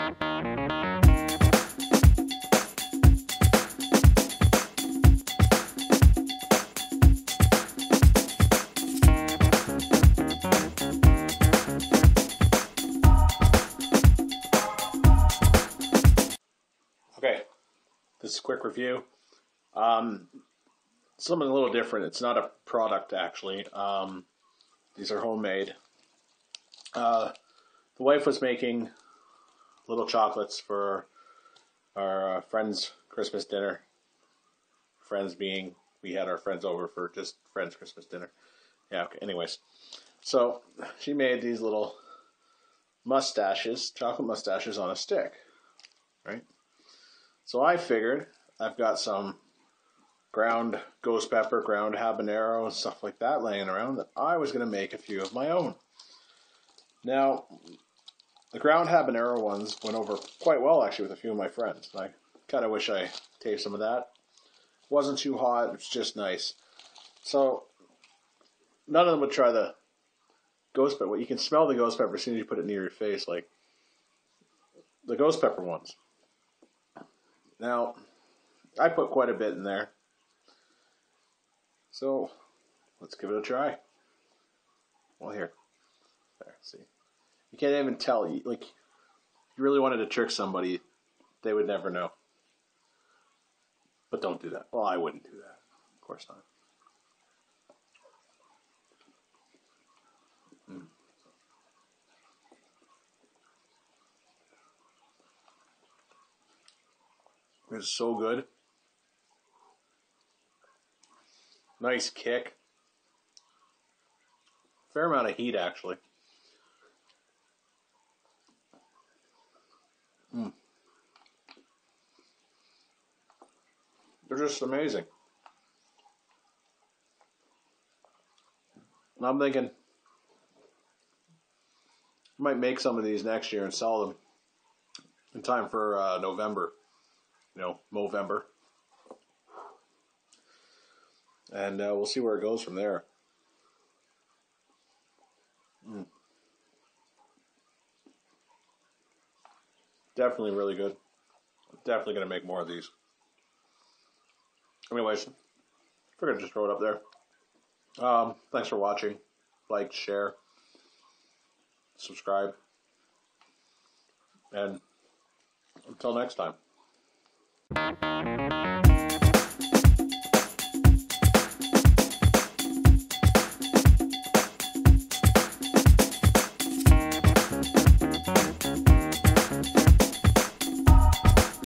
Okay, this is quick review. Um, something a little different. It's not a product actually. Um, these are homemade. Uh, the wife was making little chocolates for our uh, friends' Christmas dinner. Friends being we had our friends over for just friends' Christmas dinner. Yeah. Okay. Anyways, so she made these little mustaches, chocolate mustaches on a stick, right? So I figured I've got some ground ghost pepper, ground habanero, and stuff like that laying around that I was going to make a few of my own. Now, the ground habanero ones went over quite well actually with a few of my friends. I kind of wish I tasted some of that. Wasn't too hot, it's just nice. So, none of them would try the ghost pepper. You can smell the ghost pepper as soon as you put it near your face, like the ghost pepper ones. Now, I put quite a bit in there. So, let's give it a try. Well, here. There, see. You can't even tell. You, Like, if you really wanted to trick somebody, they would never know. But don't do that. Well, I wouldn't do that. Of course not. Mm. It's so good. Nice kick. Fair amount of heat, actually. Mm. They're just amazing. I'm thinking I might make some of these next year and sell them in time for uh, November you know, Movember. And uh, we'll see where it goes from there. Mm. Definitely really good. Definitely going to make more of these. Anyways, we're going to just throw it up there. Um, thanks for watching. Like, share, subscribe. And until next time.